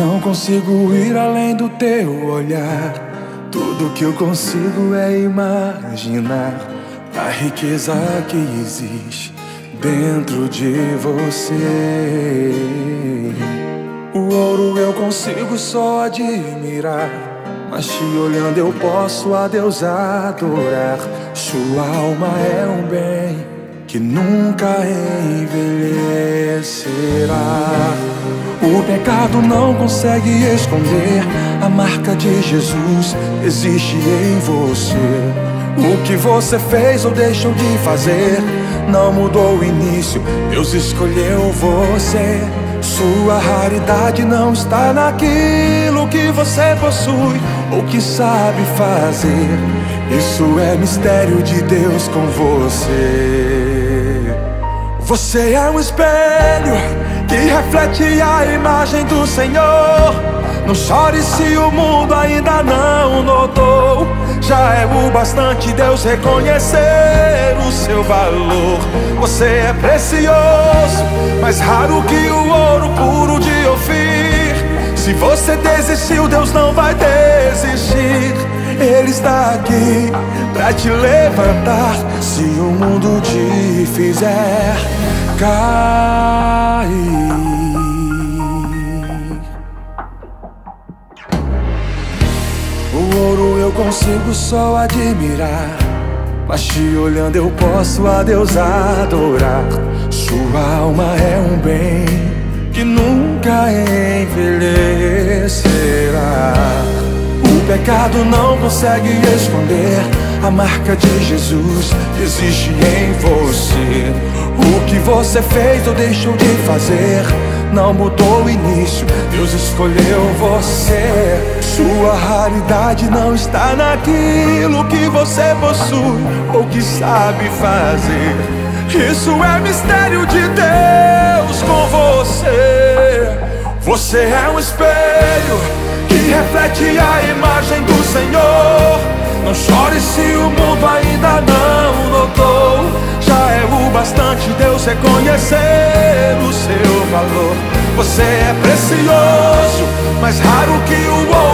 Não consigo ir além do teu olhar. Tudo que eu consigo é imaginar a riqueza que existe dentro de você. O ouro eu consigo só admirar, mas te olhando eu posso a Deus adorar. Sua alma é um bem que nunca envelhecerá. O pecado não consegue esconder a marca de Jesus existe em você. O que você fez ou deixou de fazer não mudou o início. Deus escolheu você. Sua raridade não está naquilo que você possui ou que sabe fazer. Isso é mistério de Deus com você. Você é um espelho que reflete a imagem do Senhor. Não chore se o mundo ainda não notou. Já é o bastante Deus reconhecer o seu valor. Você é precioso, mais raro que o ouro puro de Ofir. Se você desistiu, Deus não vai desistir. Ele está aqui pra te levantar. Se o mundo te fizer cair. O ouro eu consigo só admirar. Mas te olhando eu posso a Deus adorar. Sua alma é um bem que nunca envelhecerá. Pecado não consegue esconder a marca de Jesus existe em você. O que você fez ou deixou de fazer não mudou o início. Deus escolheu você. Sua raridade não está naquilo que você possui ou que sabe fazer. Isso é mistério de Deus com você. Você é um espelho que reflete a imagem do Senhor. Não chore se o mundo ainda não notou. Já é o bastante Deus reconhecer o seu valor. Você é precioso, mais raro que o ouro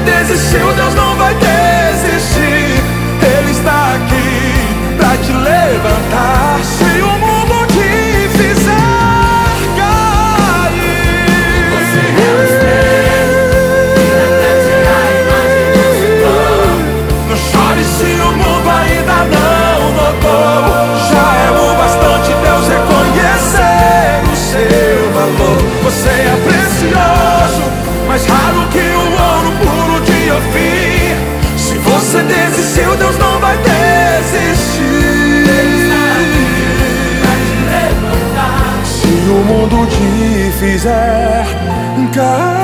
desistiu, Deus não Se o mundo te fizer.